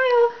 Smile.